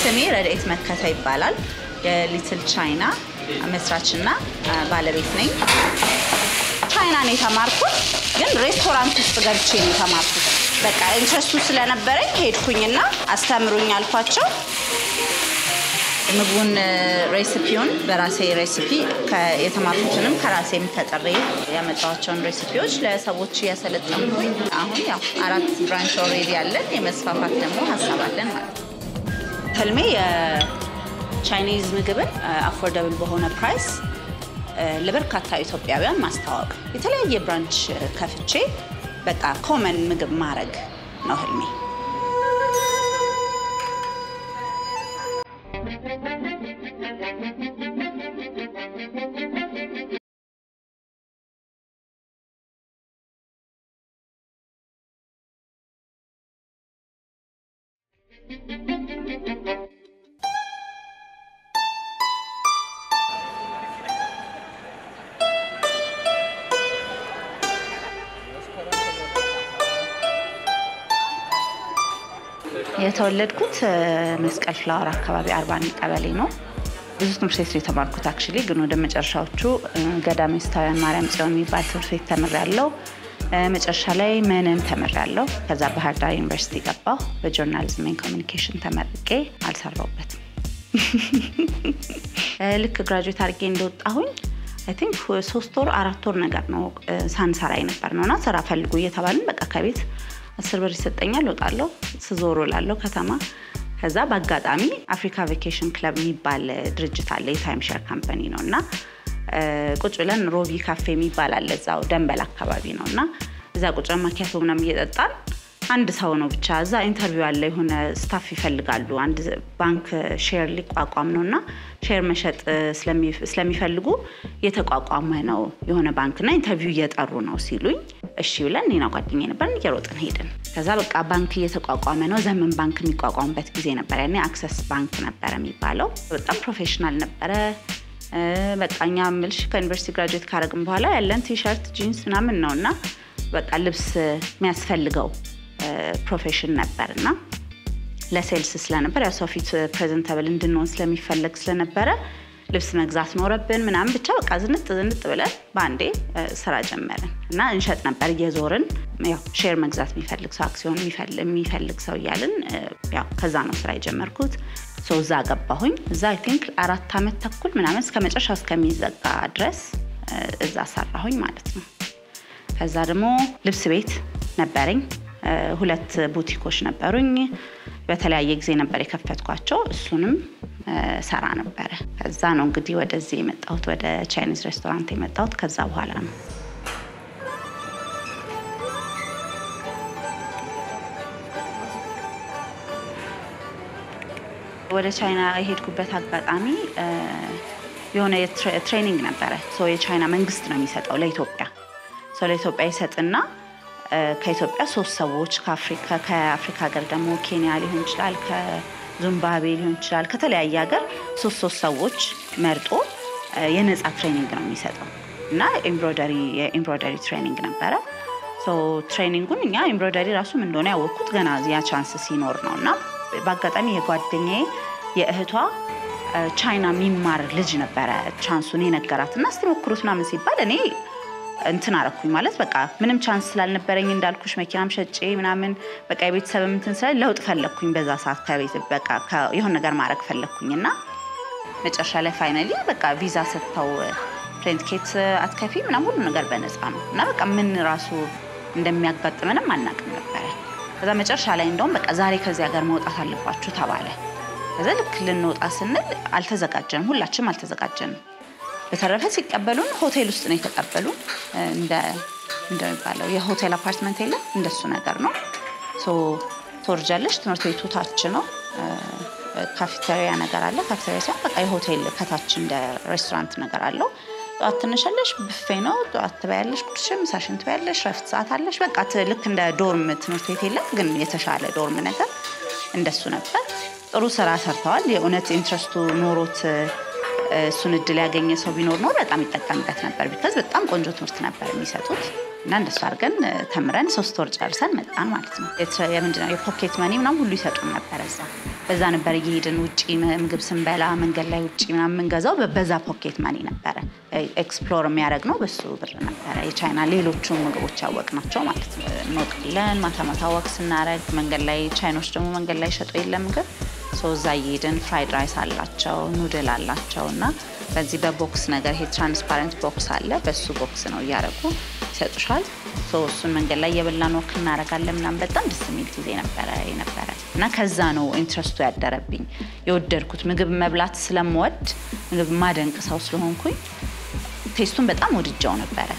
ስሜ ረድኤት መከተ ይባላል። የሊትል ቻይና መስራችና ባለቤት ነኝ። ቻይና ነው የተማርኩት፣ ግን ሬስቶራንት ውስጥ ገብቼ ነው የተማርኩት። በቃ interest ኡ ስለነበረኝ ሄድኩኝና አስተምሩኝ አልኳቸው። ምግቡን recipe ውን በራሴ recipe የተማርኩትንም ከራሴም ፈጥሬ ያመጣኋቸውን recipe ዎች ለሰዎች እያሰለጠንኩኝ አሁን ያው አራት branch already ያለን የመስፋፋት ደግሞ ሀሳብ አለን ማለት ነው። ህልሜ የ Chinese ምግብን affordable በሆነ price ለበርካታ ኢትዮጵያውያን ማስተዋወቅ፣ የተለያየ branch ከፍቼ በቃ common ምግብ ማድረግ ነው ህልሜ። የተወለድኩት መስቀል ፍላወር አካባቢ አርባን ቀበሌ ነው። ብዙ ትምህርት ቤት የተማርኩት። አክቹዋሊ ግን ወደ መጨረሻዎቹ ገዳመ ስታውያን ማርያም ጽዮን የሚባል ትምህርት ቤት ተምሬያለሁ። መጨረሻ ላይ ምንም ተምሬያለሁ። ከዛ ባህር ዳር ዩኒቨርሲቲ ገባሁ። በጆርናሊዝም ኮሚኒኬሽን ተመርቄ አልሰራሁበትም። ልክ ግራጁዌት አድርጌ እንደወጣሁኝ አይ ቲንክ ሶስት ወር አራት ወር ነገር ነው ሳንሰራ የነበር ነው እና ስራ ፈልጉ እየተባልን በቃ ከቤት አስር ብር ይሰጠኛል፣ እወጣለሁ፣ ስዞር እላለሁ ከተማ። ከዛ በአጋጣሚ አፍሪካ ቬኬሽን ክለብ የሚባል ድርጅት አለ፣ የ time share company ነው እና ቁጭ ብለን ሮቢ ካፌ የሚባል አለ እዛው ደንበል አካባቢ ነው እና እዛ ቁጭ ማኪያቶ ምናምን እየጠጣን አንድ ሰው ነው ብቻ እዛ interview አለ፣ የሆነ staff ይፈልጋሉ። አንድ ባንክ share ሊቋቋም ነው እና share መሸጥ ስለሚፈልጉ የተቋቋመ ነው የሆነ ባንክና interview እየጠሩ ነው ሲሉኝ እሺ ብለን እኔና ጓደኛ ነበርን እየሮጥን ሄድን። ከዛ በቃ ባንክ እየተቋቋመ ነው። ዘመን ባንክ የሚቋቋምበት ጊዜ ነበር ያኔ አክሰስ ባንክ ነበረ የሚባለው። በጣም professional ነበረ። በቃ እኛ ምልሽ ከዩኒቨርሲቲ graduate ካረግን በኋላ ያለን T-shirt jeans ምናምን ነው እና በቃ ልብስ የሚያስፈልገው profession ነበር እና ለ sales ስለነበር ያው ሰው ፊት presentable እንድንሆን ስለሚፈለግ ስለነበረ ልብስ መግዛት ነበረብን ምናምን ብቻ በቃ ዝንጥ ዝንጥ ብለን በአንዴ ስራ ጀመርን እና እንሸጥ ነበር እየዞርን ያው share መግዛት የሚፈልግ ሰው አክሲዮን የሚፈልግ ሰው እያልን ያው ከዛ ነው ስራ የጀመርኩት። እዛ ገባሁኝ። እዛ I think አራት ዓመት ተኩል ምናምን እስከ መጨረሻ እስከሚዘጋ ድረስ እዛ ሰራሁኝ ማለት ነው። ከዛ ደግሞ ልብስ ቤት ነበረኝ። ሁለት ቡቲኮች ነበሩኝ። በተለያየ ጊዜ ነበር የከፈትኳቸው። እሱንም ስሰራ ነበረ። ከዛ ነው እንግዲህ ወደዚህ የመጣሁት ወደ Chinese ሬስቶራንት የመጣሁት ከዛ በኋላ ነው። ወደ ቻይና የሄድኩበት አጋጣሚ የሆነ training ነበረ። የቻይና መንግስት ነው የሚሰጠው ለኢትዮጵያ ለኢትዮጵያ ይሰጥና ከኢትዮጵያ ሶስት ሰዎች ከአፍሪካ ሀገር ደግሞ ኬንያ ሊሆን ይችላል፣ ከዚምባብዌ ሊሆን ይችላል፣ ከተለያየ ሀገር ሶስት ሶስት ሰዎች መርጦ የነፃ training ነው የሚሰጠው እና የ embroidery training ነበረ። training ኡን እኛ embroidery ራሱ ምን እንደሆነ ያወቅኩት ገና ያ chance ሲኖር ነው እና በአጋጣሚ የጓደኛዬ የእህቷ ቻይና የሚማር ልጅ ነበረ chance ኡን የነገራት እና እስቲ ምናምን ሲባል እኔ እንትን አረኩኝ ማለት በቃ ምንም chance ስላልነበረኝ እንዳልኩሽ መኪናም ሸጬ ምናምን በቃ የቤተሰብ እንትን ስላለ ለውጥ ፈለግኩኝ። በዛ ሰዓት ከቤት በቃ የሆነ ነገር ማድረግ ፈለግኩኝ እና መጨረሻ ላይ finally በቃ ቪዛ ሰጥተው plane ticket አትከፊ ምናምን ሁሉ ነገር በነፃ ነው እና በቃ ምን ራሱ እንደሚያጋጥመንም አናውቅም ነበረ። ከዛ መጨረሻ ላይ እንደውም በቃ ዛሬ ከዚህ ሀገር መውጣት አለባችሁ ተባለ። ከዛ ልክ ልንወጣ ስንል አልተዘጋጀንም፣ ሁላችንም አልተዘጋጀንም። በተረፈ ሲቀበሉን ሆቴል ውስጥ ነው የተቀበሉን። እንደሚባለው የሆቴል አፓርትመንት የለም እንደሱ ነገር ነው። ትወርጃለሽ። ትምህርት ቤቱ ታች ነው። ካፌቴሪያ ነገር አለ። ካፌቴሪያ ሲሆን በቃ የሆቴል ከታች እንደ ሬስቶራንት ነገር አለው። ጠዋት ትነሻለሽ፣ ብፌ ነው። ጠዋት ትበያለሽ፣ ቁርስሽን፣ ምሳሽን ትበያለሽ፣ ረፍት ሰዓት አለሽ። በቃ ልክ እንደ dorm ትምህርት ቤት የለም ግን የተሻለ dorm ነገር እንደሱ ነበር። ጥሩ ስራ ሰርተዋል። የእውነት interest ኡ ኖሮት እሱን እድል ያገኘ ሰው ቢኖር ኖር በጣም ይጠቀምበት ነበር። because በጣም ቆንጆ ትምህርት ነበር የሚሰጡት። እና እንደሱ አድርገን ተምረን ሶስት ወር ጨርሰን መጣን ማለት ነው። የምንድነው የ pocket money ምናምን ሁሉ ይሰጡን ነበረ እዛ። በዛ ነበር እየሄድን ውጭ ምግብ ስንበላ መንገድ ላይ ውጭ ምናምን የምንገዛው በዛ pocket money ነበረ። explore የሚያደርግ ነው በሱ ብር ነበረ። የቻይና ሌሎቹ ምግቦች ያወቅናቸው ማለት ነው። እንወጣለን ማታ ማታ walk ስናደርግ መንገድ ላይ ቻይኖች ደግሞ መንገድ ላይ ሸጦ የለ ምግብ እዛ እየሄድን fried rice አላቸው noodle አላቸው እና በዚህ በ box ነገር ይሄ transparent box አለ። በሱ box ነው እያደረጉ ይሰጡሻል። እሱን መንገድ ላይ የበላን walk እናደርጋለን ምናምን በጣም ደስ የሚል ጊዜ ነበረ የነበረ እና ከዛ ነው interest ኡ ያደረብኝ የወደድኩት ምግብ መብላት ስለምወድ ምግብ የማደንቅ ሰው ስለሆንኩኝ taste ኡን በጣም ወድጄው ነበረ።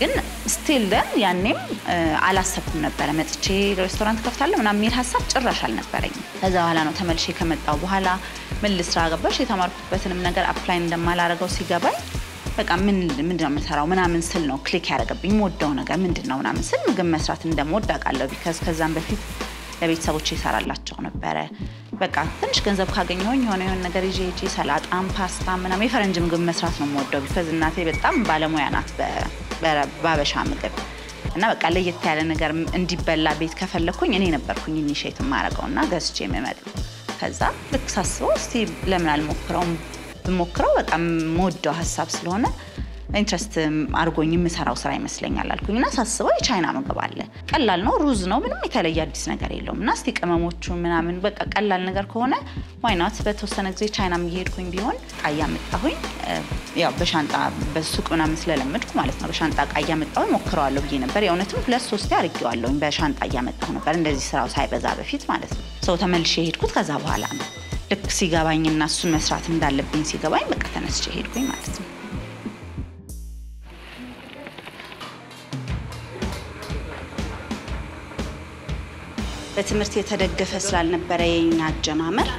ግን still then ያኔም አላሰብኩም ነበረ መጥቼ ሬስቶራንት እከፍታለሁ ምናምን የሚል ሀሳብ ጭራሽ አልነበረኝም። ከዛ በኋላ ነው ተመልሼ ከመጣው በኋላ ምን ልስራ ገባሽ የተማርኩበትንም ነገር apply እንደማላረገው ሲገባኝ በቃ ምን ምንድን ነው የምሰራው ምናምን ስል ነው click ያደረገብኝ። የምወደው ነገር ምንድን ነው ምናምን ስል ምግብ መስራት እንደምወድ አውቃለሁ። because ከዛም በፊት ለቤተሰቦች እሰራላቸው ነበረ። በቃ ትንሽ ገንዘብ ካገኘሁኝ የሆነ የሆነ ነገር ይዤ ሄጄ ሰላጣም ፓስታ ምናምን የፈረንጅ ምግብ መስራት ነው የምወደው። because እናቴ በጣም ባለሙያ ናት በአበሻ ምግብ እና በቃ ለየት ያለ ነገር እንዲበላ ቤት ከፈለግኩኝ እኔ ነበርኩኝ initiate የማደርገው እና ገዝቼ የምመጣው። ከዛ ልክ ሳስበው እስቲ ለምን አልሞክረውም ብሞክረው በቃ የምወደው ሀሳብ ስለሆነ interest አድርጎኝ የምሰራው ስራ ይመስለኛል አልኩኝ እና ሳስበው የቻይና ምግብ አለ። ቀላል ነው፣ ሩዝ ነው፣ ምንም የተለየ አዲስ ነገር የለውም እና እስቲ ቅመሞቹ ምናምን በቃ ቀላል ነገር ከሆነ why not በተወሰነ ጊዜ ቻይና እየሄድኩኝ ቢሆን እቃ እያመጣሁኝ ያው በሻንጣ በሱቅ ምናምን ስለለመድኩ ማለት ነው በሻንጣ እቃ እያመጣሁኝ ሞክረዋለሁ ብዬ ነበር። የእውነትም ሁለት ሶስቴ አድርጌዋለሁኝ በሻንጣ እያመጣሁ ነበር እንደዚህ ስራው ሳይበዛ በፊት ማለት ነው። ሰው ተመልሼ የሄድኩት ከዛ በኋላ ነው። ልክ ሲገባኝና እሱን መስራት እንዳለብኝ ሲገባኝ በቃ ተነስቼ ሄድኩኝ ማለት ነው። በትምህርት የተደገፈ ስላልነበረ የኛ አጀማመር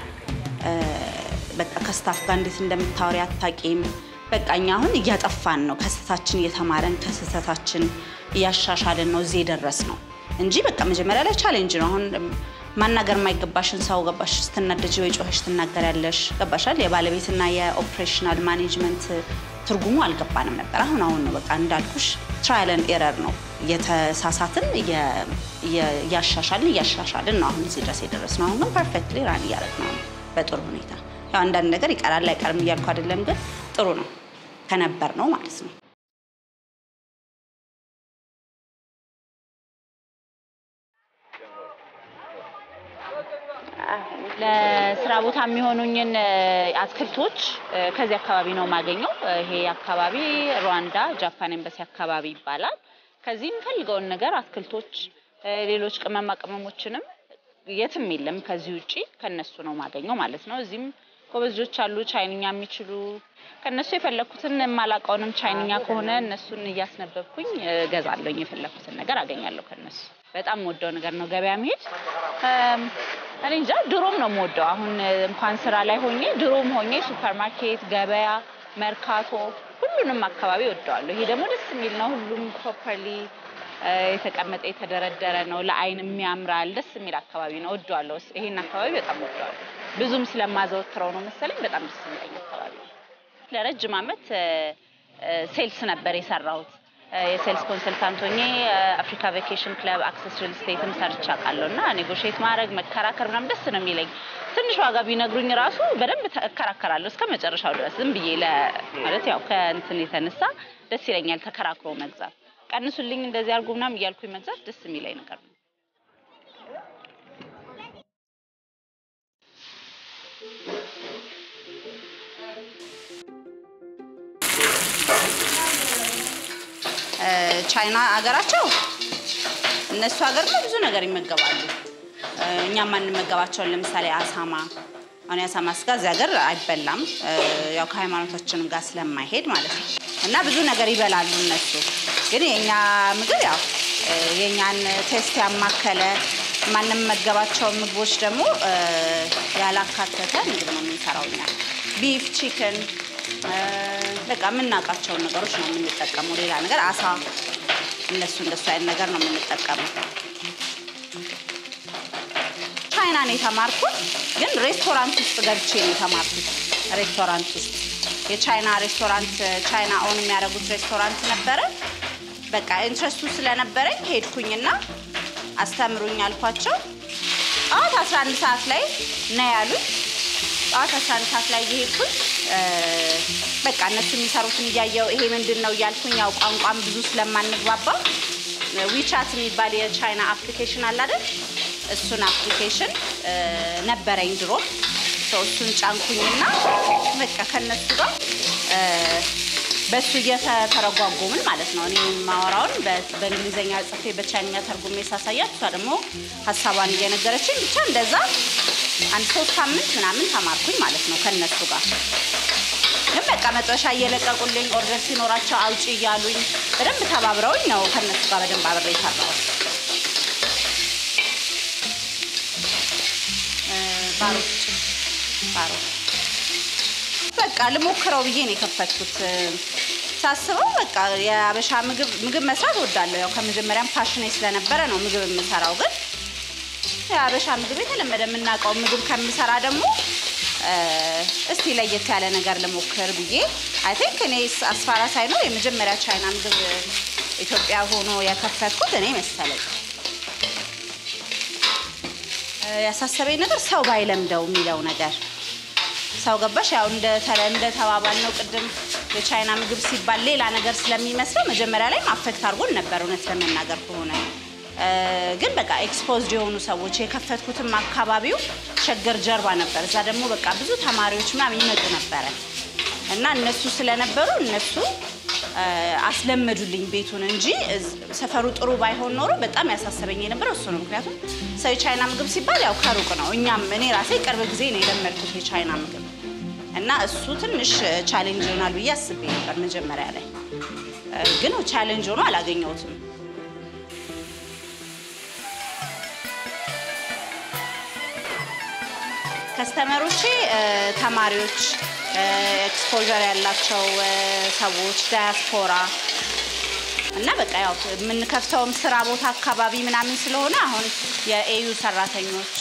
በቃ ከ staff ጋር እንዴት እንደምታወሪ አታቂም። በቃ እኛ አሁን እያጠፋን ነው፣ ከስህተታችን እየተማረን ከስህተታችን እያሻሻልን ነው እዚህ የደረስነው እንጂ በቃ መጀመሪያ ላይ challenge ነው። አሁን ማናገር የማይገባሽን ሰው ገባሽ ስትናደጂ ወይ ጮኸሽ ትናገሪያለሽ። ገባሻል? የባለቤትና የ operational management ትርጉሙ አልገባንም ነበር። አሁን አሁን ነው በቃ እንዳልኩሽ trial and error ነው እየተሳሳትን እያሻሻልን እያሻሻልን ነው አሁን እዚህ ድረስ የደረስነው። አሁን ግን perfectly run እያደረግን ነው በጥሩ ሁኔታ። ያው አንዳንድ ነገር ይቀራል አይቀርም እያልኩ አይደለም፣ ግን ጥሩ ነው ከነበር ነው ማለት ነው። ለስራ ቦታ የሚሆኑኝን አትክልቶች ከዚህ አካባቢ ነው የማገኘው። ይሄ አካባቢ ሩዋንዳ ጃፓን ኤምባሲ አካባቢ ይባላል። ከዚህ የምፈልገውን ነገር አትክልቶች፣ ሌሎች ቅመማ ቅመሞችንም የትም የለም ከዚህ ውጪ ከነሱ ነው የማገኘው ማለት ነው። እዚህም ጎበዞች አሉ ቻይንኛ የሚችሉ ከነሱ የፈለኩትን የማላውቀውንም ቻይንኛ ከሆነ እነሱን እያስነበብኩኝ እገዛለሁኝ። የፈለኩትን ነገር አገኛለሁ ከነሱ። በጣም የምወደው ነገር ነው ገበያ መሄድ። እኔ እንጃ ድሮም ነው የምወደው። አሁን እንኳን ስራ ላይ ሆኜ ድሮም ሆኜ ሱፐር ማርኬት፣ ገበያ፣ መርካቶ ሁሉንም አካባቢ ወደዋለሁ። ይሄ ደግሞ ደስ የሚል ነው። ሁሉም properly የተቀመጠ የተደረደረ ነው። ለአይን የሚያምራል። ደስ የሚል አካባቢ ነው። ወደዋለሁ። ይሄን አካባቢ በጣም ወደዋለሁ። ብዙም ስለማዘወትረው ነው መሰለኝ በጣም ደስ የሚለኝ አካባቢ ለረጅም ዓመት sales ነበር የሰራሁት። የ sales consultant ሆኜ አፍሪካ ቬኬሽን ክለብ አክሰስ ሪል ስቴትም ሰርቼ አውቃለሁ እና negotiate ማድረግ መከራከር ምናምን ደስ ነው የሚለኝ። ትንሽ ዋጋ ቢነግሩኝ ራሱ በደንብ እከራከራለሁ እስከ መጨረሻው ድረስ ዝም ብዬ ማለት ያው ከእንትን የተነሳ ደስ ይለኛል ተከራክሮ መግዛት። ቀንሱልኝ፣ እንደዚህ አድርጉ ምናምን እያልኩኝ መግዛት ደስ የሚለኝ ነገር ነው። ቻይና ሀገራቸው እነሱ ሀገር ብዙ ነገር ይመገባሉ። እኛም ማንመገባቸውን ለምሳሌ አሳማ፣ አሁን የአሳማ ስጋ እዚህ ሀገር አይበላም፣ ያው ከሃይማኖታችንም ጋር ስለማይሄድ ማለት ነው። እና ብዙ ነገር ይበላሉ እነሱ። ግን የእኛ ምግብ ያው የእኛን ቴስት ያማከለ ማንመገባቸውን ምግቦች ደግሞ ያላካተተ ምግብ ነው የምንሰራው እኛ ቢፍ፣ ቺክን በቃ የምናውቃቸውን ነገሮች ነው የምንጠቀመው። ሌላ ነገር አሳ፣ እነሱ እንደሱ አይነት ነገር ነው የምንጠቀመው። ቻይና ነው የተማርኩት፣ ግን ሬስቶራንት ውስጥ ገብቼ ነው የተማርኩት። ሬስቶራንት ውስጥ የቻይና ሬስቶራንት ቻይና own የሚያደርጉት ሬስቶራንት ነበረ። በቃ interest ኡ ስለነበረኝ ሄድኩኝና አስተምሩኝ አልኳቸው። ጠዋት 11 ሰዓት ላይ ነው ያሉኝ። ጠዋት 11 ሰዓት ላይ እየሄድኩኝ በቃ እነሱ የሚሰሩትን እያየው ይሄ ምንድን ነው እያልኩኝ ያው ቋንቋም ብዙ ስለማንግባባ WeChat የሚባል የቻይና application አለ? እሱን application ነበረኝ ድሮ። እሱን ጫንኩኝና በቃ ከነሱ ጋር በሱ እየተተረጓጎምን ማለት ነው። እኔ የማወራውን በእንግሊዝኛ ጽፌ በቻይኛ ተርጉሜ ሳሳያት እሷ ደግሞ ሀሳቧን እየነገረችኝ ብቻ እንደዛ አንድ ሶስት ሳምንት ምናምን ተማርኩኝ ማለት ነው ከነሱ ጋር። ግን በቃ መጥበሻ እየለቀቁልኝ order ሲኖራቸው አውጪ እያሉኝ በደንብ ተባብረውኝ ነው ከነሱ ጋር በደንብ አብሬ የሰራሁት። በቃ ልሞክረው ብዬ ነው የከፈትኩት። ሳስበው በቃ የአበሻ ምግብ ምግብ መስራት እወዳለሁ። ያው ከመጀመሪያም ፓሽኔ ስለነበረ ነው ምግብ የምሰራው። ግን የአበሻ ምግብ የተለመደ የምናውቀው ምግብ ከምሰራ ደግሞ እስቲ ለየት ያለ ነገር ልሞክር ብዬ I think እኔ as far as I know የመጀመሪያ ቻይና ምግብ ኢትዮጵያ ሆኖ የከፈትኩት እኔ መሰለኝ። ያሳሰበኝ ነገር ሰው ባይለምደው የሚለው ነገር። ሰው ገባሽ? ያው እንደተባባልነው ቅድም የቻይና ምግብ ሲባል ሌላ ነገር ስለሚመስለው መጀመሪያ ላይ affect አድርጎን ነበር እውነት ለመናገር ከሆነ ግን በቃ exposed የሆኑ ሰዎች የከፈትኩትም አካባቢው ሸገር ጀርባ ነበር። እዛ ደግሞ በቃ ብዙ ተማሪዎች ምናምን ይመጡ ነበረ እና እነሱ ስለነበሩ እነሱ አስለመዱልኝ ቤቱን እንጂ ሰፈሩ ጥሩ ባይሆን ኖሮ በጣም ያሳሰበኝ የነበረው እሱ ነው። ምክንያቱም ሰው የቻይና ምግብ ሲባል ያው ከሩቅ ነው። እኛም እኔ ራሴ ቅርብ ጊዜ ነው የለመድኩት የቻይና ምግብ እና እሱ ትንሽ challenge ይሆናል ብዬ አስቤ ነበር መጀመሪያ ላይ፣ ግን challenge ሆኖ አላገኘሁትም። customer ኦቼ ተማሪዎች፣ exposure ያላቸው ሰዎች፣ ዳያስፖራ እና በቃ ያው የምንከፍተውም ስራ ቦታ አካባቢ ምናምን ስለሆነ አሁን የ AU ሰራተኞች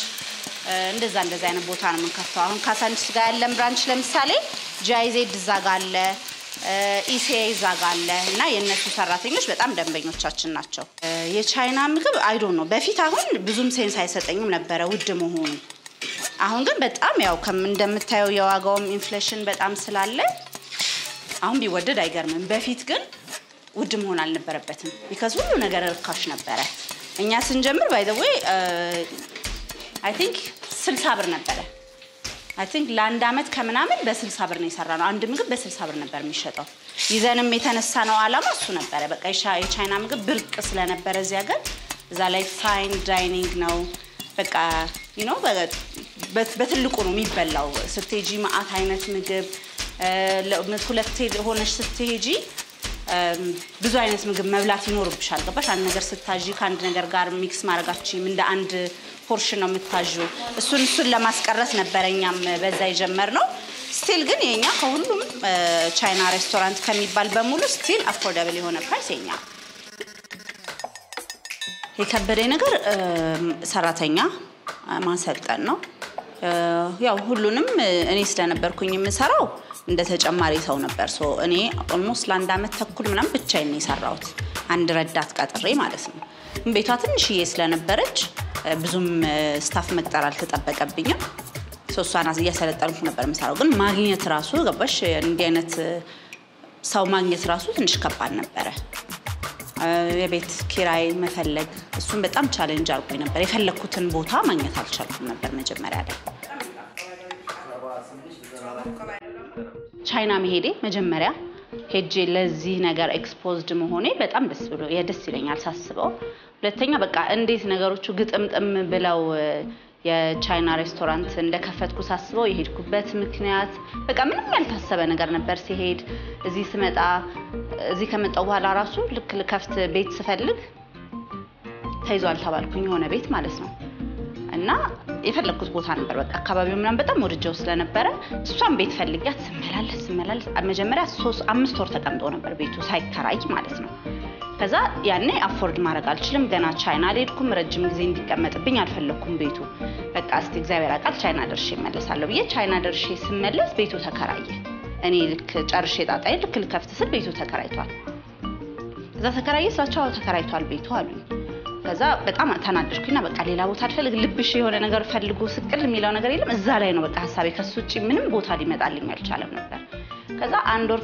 እንደዛ እንደዛ አይነት ቦታ ነው የምንከፍተው። አሁን ካሳንቺስ ጋር ያለን branch ለምሳሌ GIZ እዛ ጋ አለ፣ ECA እዛ ጋ አለ እና የእነሱ ሰራተኞች በጣም ደንበኞቻችን ናቸው። የቻይና ምግብ ያው ውድ ነው በፊት አሁን ብዙም sense አይሰጠኝም ነበረ ውድ መሆኑ አሁን ግን በጣም ያው እንደምታየው የዋጋውም inflation በጣም ስላለ አሁን ቢወደድ አይገርምም። በፊት ግን ውድ መሆን አልነበረበትም። because ሁሉ ነገር ርካሽ ነበረ። እኛ ስንጀምር by the way I think ስልሳ ብር ነበረ። I think ለአንድ አመት ከምናምን በስልሳ ብር ነው የሰራነው። አንድ ምግብ በስልሳ ብር ነበር የሚሸጠው። ይዘንም የተነሳነው አላማ እሱ ነበረ። በቃ የቻይና ምግብ ብርቅ ስለነበረ እዚህ ሀገር እዛ ላይ fine dining ነው በቃ you know በትልቁ ነው የሚበላው። ስትሄጂ መአት አይነት ምግብ ሁለት ሆነሽ ስትሄጂ ብዙ አይነት ምግብ መብላት ይኖርብሻል። ገባሽ? አንድ ነገር ስታዢ ከአንድ ነገር ጋር mix ማድረጋችም እንደ አንድ portion ነው የምታዡ። እሱን እሱን ለማስቀረት ነበረ እኛም በዛ የጀመርነው። still ግን የኛ ከሁሉም ቻይና ሬስቶራንት ከሚባል በሙሉ still affordable የሆነ price የኛ የከበደኝ ነገር ሰራተኛ ማሰልጠን ነው። ያው ሁሉንም እኔ ስለነበርኩኝ የምሰራው እንደ ተጨማሪ ሰው ነበር። እኔ almost ለአንድ አመት ተኩል ምናምን ብቻዬን ነው የሰራሁት፣ አንድ ረዳት ቀጥሬ ማለት ነው። ቤቷ ትንሽዬ ስለነበረች ብዙም staff መቅጠር አልተጠበቀብኝም። so እሷን እያሰለጠንኩ ነበር የምሰራው። ግን ማግኘት ራሱ ገባሽ፣ እንዲህ አይነት ሰው ማግኘት ራሱ ትንሽ ከባድ ነበረ። የቤት ኪራይ መፈለግ እሱን በጣም challenge አድርጎኝ ነበር። የፈለግኩትን ቦታ ማግኘት አልቻልኩም ነበር መጀመሪያ ላይ። ቻይና መሄዴ መጀመሪያ ሄጄ ለዚህ ነገር exposed መሆኔ በጣም ደስ ብሎ የደስ ይለኛል ሳስበው። ሁለተኛ በቃ እንዴት ነገሮቹ ግጥምጥም ብለው የቻይና ሬስቶራንት እንደከፈትኩ ሳስበው የሄድኩበት ምክንያት በቃ ምንም ያልታሰበ ነገር ነበር። ሲሄድ እዚህ ስመጣ እዚህ ከመጣሁ በኋላ ራሱ ልክ ልከፍት ቤት ስፈልግ ተይዟል ተባልኩኝ፣ የሆነ ቤት ማለት ነው። እና የፈለግኩት ቦታ ነበር። በቃ አካባቢው ምናምን በጣም ወድጀው ስለነበረ እሷን ቤት ፈልጊያት ስመላለስ ስመላለስ መጀመሪያ አምስት ወር ተቀምጦ ነበር ቤቱ ሳይከራይ ማለት ነው። ከዛ ያኔ afford ማድረግ አልችልም። ገና ቻይና አልሄድኩም። ረጅም ጊዜ እንዲቀመጥብኝ አልፈለግኩም ቤቱ። በቃ እስቲ እግዚአብሔር ያውቃል ቻይና ደርሼ እመለሳለሁ ብዬ ቻይና ደርሼ ስመለስ ቤቱ ተከራየ። እኔ ልክ ጨርሼ ጣጣዬ ልክ ልከፍት ስል ቤቱ ተከራይቷል። እዛ ተከራየ ስላቸው ተከራይቷል ቤቱ አሉኝ። ከዛ በጣም ተናደድኩኝና በቃ ሌላ ቦታ አልፈልግ ልብሽ የሆነ ነገር ፈልጎ ስቅል የሚለው ነገር የለም እዛ ላይ ነው በቃ ሀሳቤ። ከሱ ውጭ ምንም ቦታ ሊመጣልኝ አልቻለም ነበር። ከዛ አንድ ወር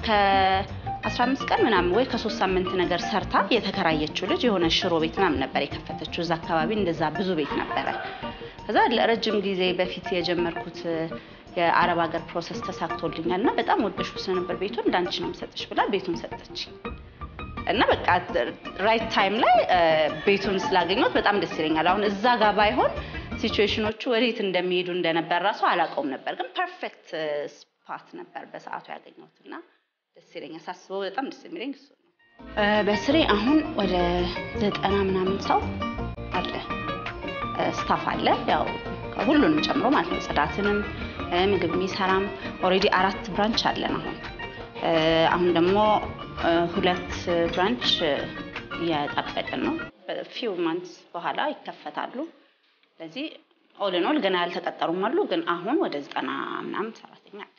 ከ15 ቀን ምናምን ወይ ከሶስት ሳምንት ነገር ሰርታ የተከራየችው ልጅ የሆነ ሽሮ ቤት ምናምን ነበር የከፈተችው። እዛ አካባቢ እንደዛ ብዙ ቤት ነበረ። ከዛ ለረጅም ጊዜ በፊት የጀመርኩት የአረብ ሀገር process ተሳክቶልኛል እና በጣም ወዳኝ ስለነበር ቤቱን እንዳንቺ ነው የምሰጥሽ ብላ ቤቱን ሰጠች እና በቃ right time ላይ ቤቱን ስላገኘሁት በጣም ደስ ይለኛል። አሁን እዛ ጋር ባይሆን situation ኦቹ ወዴት እንደሚሄዱ እንደነበር ራሱ አላውቀውም ነበር፣ ግን perfect spot ነበር በሰዓቱ ያገኘሁት እና ደስ ይለኛል። ሳስበው በጣም ደስ የሚለኝ እሱ ነው። በስሬ አሁን ወደ ዘጠና ምናምን ሰው አለ staff አለ ያው ሁሉንም ጨምሮ ማለት ነው። ጽዳትንም ምግብ የሚሰራም already አራት branch አለን አሁን አሁን ደግሞ ሁለት branch እየጠበቅን ነው። few months በኋላ ይከፈታሉ። ስለዚህ all all ገና ያልተቀጠሩም አሉ። ግን አሁን ወደ ዘጠና ምናምን ሰራተኛ አለ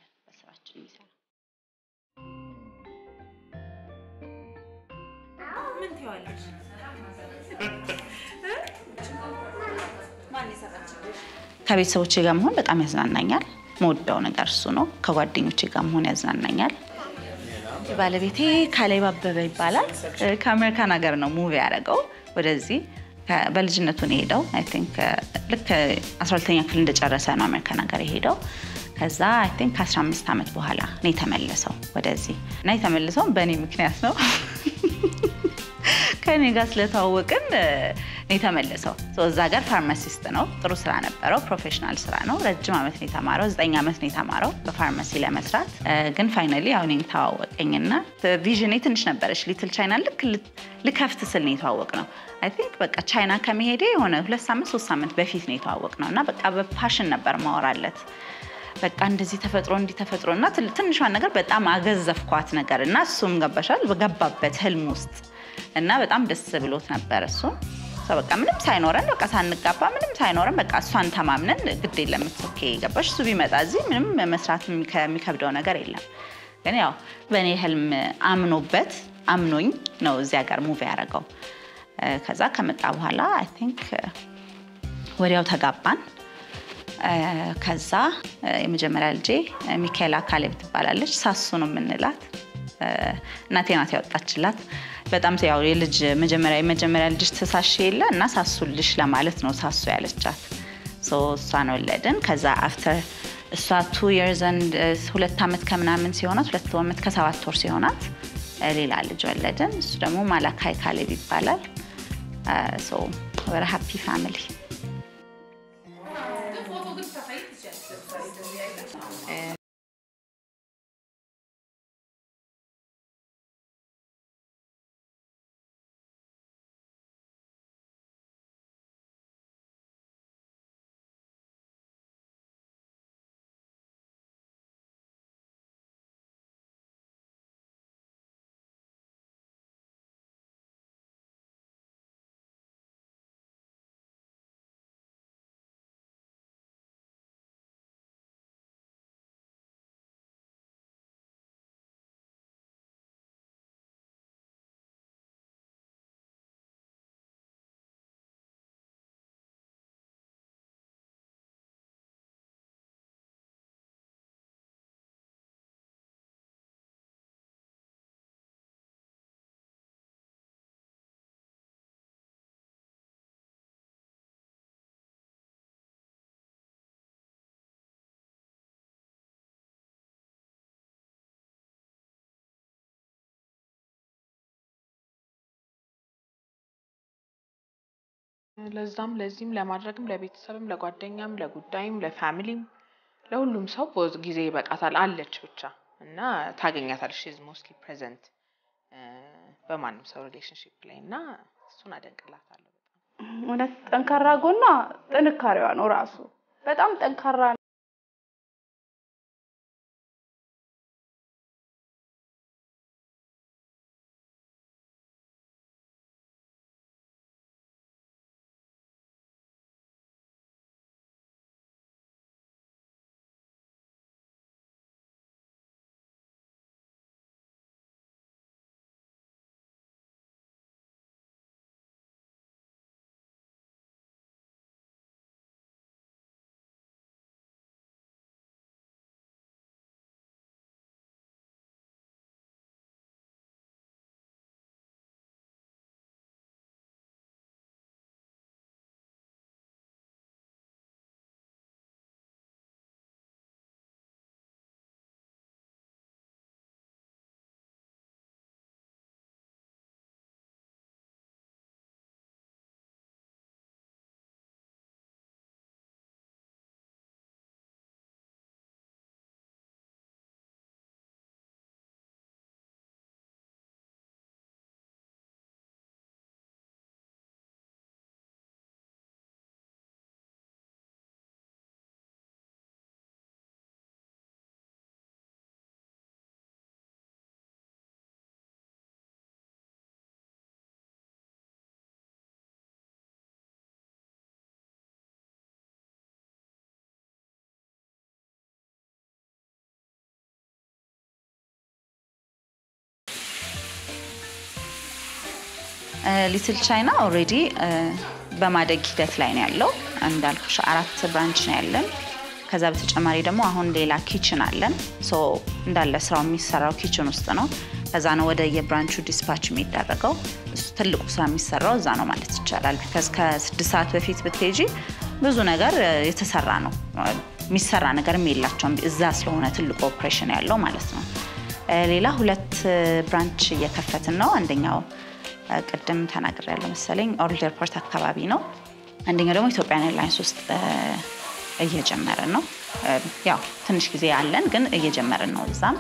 ምን ትይዋለሽ? ከቤተሰቦቼ ጋር መሆን በጣም ያዝናናኛል። የምወደው ነገር እሱ ነው። ከጓደኞቼ ጋር መሆን ያዝናናኛል። ባለቤቴ ካሌብ አበበ ይባላል። ከአሜሪካን ሀገር ነው move ያደረገው ወደዚህ በልጅነቱ ነው የሄደው። I think ልክ 12ኛ ክፍል እንደጨረሰ ነው አሜሪካን ሀገር የሄደው። ከዛ I think ከ15 ዓመት በኋላ ነው የተመለሰው ወደዚህ እና የተመለሰው በእኔ ምክንያት ነው። ከእኔ ጋር ስለተዋወቅን ነው የተመለሰው። እዛ ጋር pharmacist ነው። ጥሩ ስራ ነበረው። professional ስራ ነው። ረጅም ዓመት ነው የተማረው። ዘጠኝ ዓመት ነው የተማረው በፋርማሲ ለመስራት። ግን finally አሁን ተዋወቀኝና vision ኤ ትንሽ ነበረች። ሊትል ቻይና ልክ ልከፍት ስል ነው የተዋወቅነው። I think በቃ ቻይና ከመሄዴ የሆነ ሁለት ሳምንት ሶስት ሳምንት በፊት ነው የተዋወቅነው እና በቃ በ passion ነበር የማወራለት በቃ እንደዚህ ተፈጥሮ እንዲህ ተፈጥሮ እና ትንሿን ነገር በጣም አገዘፍኳት ነገር እና እሱም ገባሻል በገባበት ህልም ውስጥ እና በጣም ደስ ብሎት ነበር እሱ። በቃ ምንም ሳይኖረን በቃ ሳንጋባ ምንም ሳይኖረን በቃ እሷን ተማምነን ግድ የለም okay ገባሽ? እሱ ቢመጣ እዚህ ምንም መስራት ከሚከብደው ነገር የለም። ግን ያው በእኔ ህልም አምኖበት አምኖኝ ነው እዚያ ጋር move ያደረገው። ከዛ ከመጣ በኋላ I think ወዲያው ተጋባን። ከዛ የመጀመሪያ ልጄ ሚካኤላ ካሌብ ትባላለች ሳሱ ነው የምንላት። እናቴ ናት ያወጣችላት በጣም ያው የልጅ መጀመሪያ የመጀመሪያ ልጅ ትሳሳለሽ የለ እና ሳሱልሽ ለማለት ነው ሳሱ ያለቻት። እሷን ወለድን። ከዛ after እሷ two years ሁለት ዓመት ከምናምን ሲሆናት ሁለት ዓመት ከሰባት ወር ሲሆናት ሌላ ልጅ ወለድን። እሱ ደግሞ ማላካይ ካሌብ ይባላል። ወረ ሃፒ ፋሚሊ ለዛም ለዚህም ለማድረግም ለቤተሰብም ለጓደኛም ለጉዳይም ለ family ም ለሁሉም ሰው ጊዜ ይበቃታል። አለች ብቻ እና ታገኛታለች is mostly present በማንም ሰው relationship ላይ እና እሱን አደንቅላታለሁ እውነት ጠንካራ ጎኗ ጥንካሬዋ ነው ራሱ። በጣም ጠንካራ ሊትል ቻይና already በማደግ ሂደት ላይ ነው ያለው። እንዳልኩሽ አራት branch ነው ያለን። ከዛ በተጨማሪ ደግሞ አሁን ሌላ kitchen አለን። እንዳለ ስራው የሚሰራው kitchen ውስጥ ነው። ከዛ ነው ወደ የ branch ኡ dispatch የሚደረገው። እሱ ትልቁ ስራ የሚሰራው እዛ ነው ማለት ይቻላል። because ከስድስት ሰዓት በፊት ብትሄጂ ብዙ ነገር የተሰራ ነው። የሚሰራ ነገርም የላቸውም እዛ ስለሆነ ትልቁ ኦፕሬሽን ያለው ማለት ነው። ሌላ ሁለት branch እየከፈትን ነው። አንደኛው ቅድም ተናግሬያለሁ መሰለኝ ኦልድ ኤርፖርት አካባቢ ነው። አንደኛው ደግሞ ኢትዮጵያን ኤርላይንስ ውስጥ እየጀመርን ነው። ያው ትንሽ ጊዜ አለን፣ ግን እየጀመርን ነው እዛም።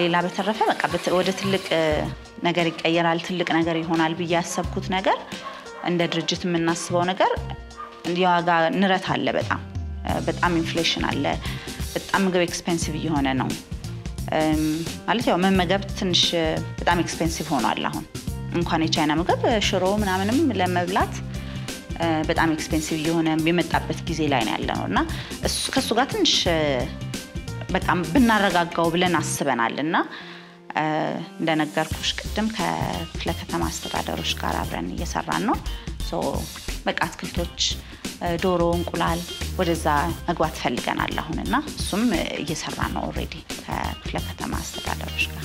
ሌላ በተረፈ በቃ ወደ ትልቅ ነገር ይቀየራል፣ ትልቅ ነገር ይሆናል ብዬ ያሰብኩት ነገር እንደ ድርጅት የምናስበው ነገር የዋጋ ንረት አለ። በጣም በጣም inflation አለ። በጣም ምግብ expensive እየሆነ ነው ማለት ያው መመገብ ትንሽ በጣም expensive ሆኗል። አሁን እንኳን የቻይና ምግብ ሽሮ ምናምንም ለመብላት በጣም expensive እየሆነ የመጣበት ጊዜ ላይ ነው ያለነው እና ከእሱ ጋር ትንሽ በጣም ብናረጋጋው ብለን አስበናል እና እንደነገርኩሽ ቅድም ከክፍለ ከተማ አስተዳደሮች ጋር አብረን እየሰራን ነው። በቃ አትክልቶች፣ ዶሮ፣ እንቁላል ወደዛ መግባት ፈልገናል አሁን እና እሱም እየሰራ ነው already ከክፍለ ከተማ አስተዳደሮች ጋር።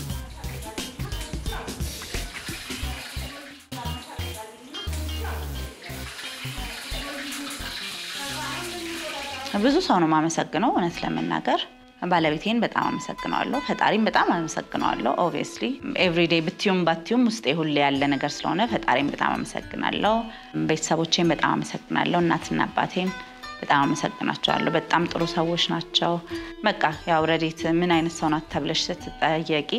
ብዙ ሰው ነው የማመሰግነው እውነት ለመናገር ባለቤቴን በጣም አመሰግነዋለሁ። ፈጣሪም በጣም አመሰግነዋለሁ። obviously everyday ብትዪም ባትዪም ውስጤ ሁሌ ያለ ነገር ስለሆነ ፈጣሪም በጣም አመሰግናለሁ። ቤተሰቦቼን በጣም አመሰግናለሁ። እናትና አባቴን በጣም አመሰግናቸዋለሁ። በጣም ጥሩ ሰዎች ናቸው። በቃ ያው ረድኤት ምን አይነት ሰው ናት ተብለሽ ስትጠየቂ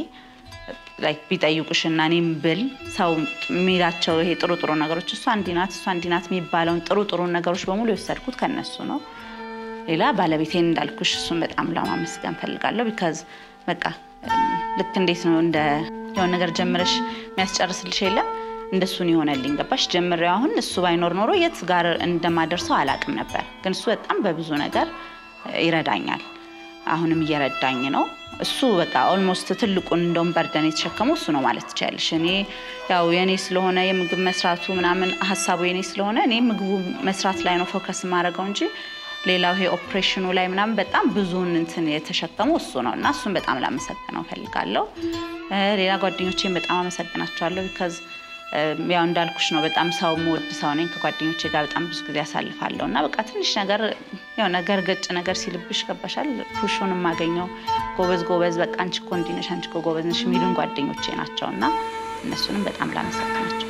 ቢጠይቁሽ እና እኔም ብል ሰው የሚላቸው ይሄ ጥሩ ጥሩ ነገሮች እሷ እንዲህ እሷ እንዲህ የሚባለውን ጥሩ ጥሩ ነገሮች በሙሉ የወሰድኩት ከነሱ ነው። ሌላ ባለቤቴን እንዳልኩሽ እሱን በጣም ለማመስገን ፈልጋለሁ። because በቃ ልክ እንዴት ነው እንደ የሆነ ነገር ጀምረሽ የሚያስጨርስልሽ የለም እንደሱን የሆነልኝ ገባሽ። ጀምሬው አሁን እሱ ባይኖር ኖሮ የት ጋር እንደማደርሰው አላቅም ነበር። ግን እሱ በጣም በብዙ ነገር ይረዳኛል። አሁንም እየረዳኝ ነው። እሱ በቃ almost ትልቁን እንደውም burden የተሸከመው እሱ ነው ማለት ትችላለሽ። እኔ ያው የኔ ስለሆነ የምግብ መስራቱ ምናምን ሀሳቡ የኔ ስለሆነ እኔ ምግቡ መስራት ላይ ነው focus የማደርገው እንጂ ሌላው ይሄ ኦፕሬሽኑ ላይ ምናምን በጣም ብዙውን እንትን የተሸከመው እሱ ነው እና እሱን በጣም ላመሰግነው ፈልጋለሁ። ሌላ ጓደኞቼን በጣም አመሰግናቸዋለሁ። because ያው እንዳልኩሽ ነው በጣም ሰው የምወድ ሰው ነኝ። ከጓደኞቼ ጋር በጣም ብዙ ጊዜ አሳልፋለሁ እና በቃ ትንሽ ነገር ያው ነገር ገጭ ነገር ሲልብሽ ገባሻል push ኡን የማገኘው ጎበዝ ጎበዝ በቃ አንቺ እኮ እንዲህ አንቺ እኮ ጎበዝ ነሽ የሚሉን ጓደኞቼ ናቸው እና እነሱንም በጣም ላመሰግናቸው